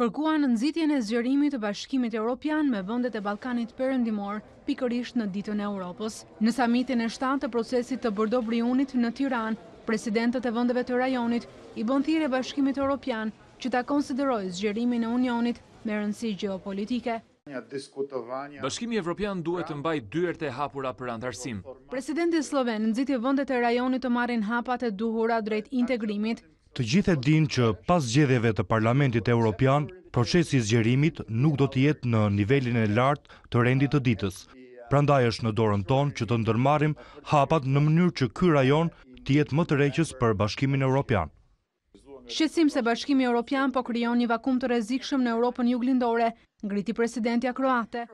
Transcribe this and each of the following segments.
kërkuan nxitjen e zgjerimit të Bashkimit Europian me vendet e Ballkanit Perëndimor pikërisht në Ditën e Europës. Në samitin e shtatë të procesit të Brdo-Briunit në Tiranë, presidentët e vendeve të rajonit i bënë thirrje Bashkimit Europian që ta konsiderojë zgjerimin e Unionit me rëndësi gjeopolitike. Bashkimi Evropian duhet të mbajë dyert e hapura për anëtarësim. Presidenti slloven nxiti vendet e rajonit të marrin hapat e duhura drejt integrimit, Të gjithë e dinë që pas zgjedhjeve të Parlamentit Europian, procesi i zgjerimit nuk do të jetë në nivelin e lartë të rendit të ditës, prandaj është në dorën tonë që të ndërmarrim hapat në mënyrë që ky rajon të jetë më tërheqës për Bashkimin Europian. Shqetësim se Bashkimi Europian po krijon një vakum të rrezikshëm në Europën Juglindore, ngriti presidentja kroate.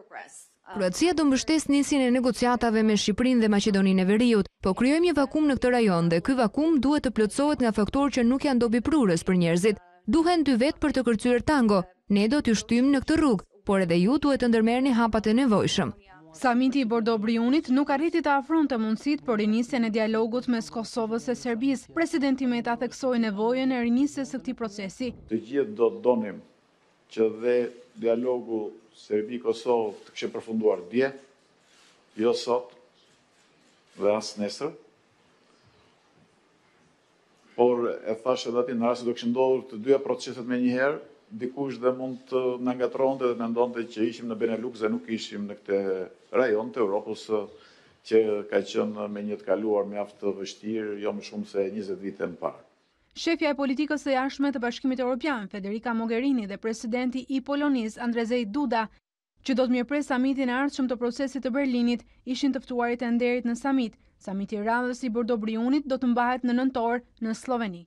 Kroacia do mbështesë nisjen e negociatave me Shqipërinë dhe Maqedoninë e Veriut. Po krijojmë një vakum në këtë rajon dhe ky vakum duhet të plotësohet nga faktorë që nuk janë dobiprurës për njerëzit. Duhen dy vetë për të kërcyer tango. Ne do t'ju shtyjmë në këtë rrugë, por edhe ju duhet të ndërmerrni hapat e nevojshëm. Samiti i Brdo-Briunit nuk arriti të afronte mundësitë për rinisjen e dialogut mes Kosovës e Serbisë. Presidenti Meta theksoi nevojën e rinisjes së këtij procesi. Të gjithë do të donim që dhe dialogu Serbi-Kosovë të kishte përfunduar dje, jo sot dhe as nesër, por e thashë edhe atje në rast se do kishin ndodhur të dyja proceset menjëherë, dikush dhe mund të na ngatërronte dhe mendonte që ishim në Benelux dhe nuk ishim në këtë rajon të Europës që ka qenë me një të kaluar mjaft të vështirë jo më shumë se njëzet vite më parë. Shefja e politikës së jashtme të Bashkimit Europian, Federica Mogherini dhe presidenti i Polonisë, Andrzej Duda, që do të mirëpresë samitin e ardhshëm të Procesit të Berlinit, ishin të ftuarit e nderit në samit. Samiti i radhës i Brdo-Briunit do të mbahet në nëntor në Slloveni.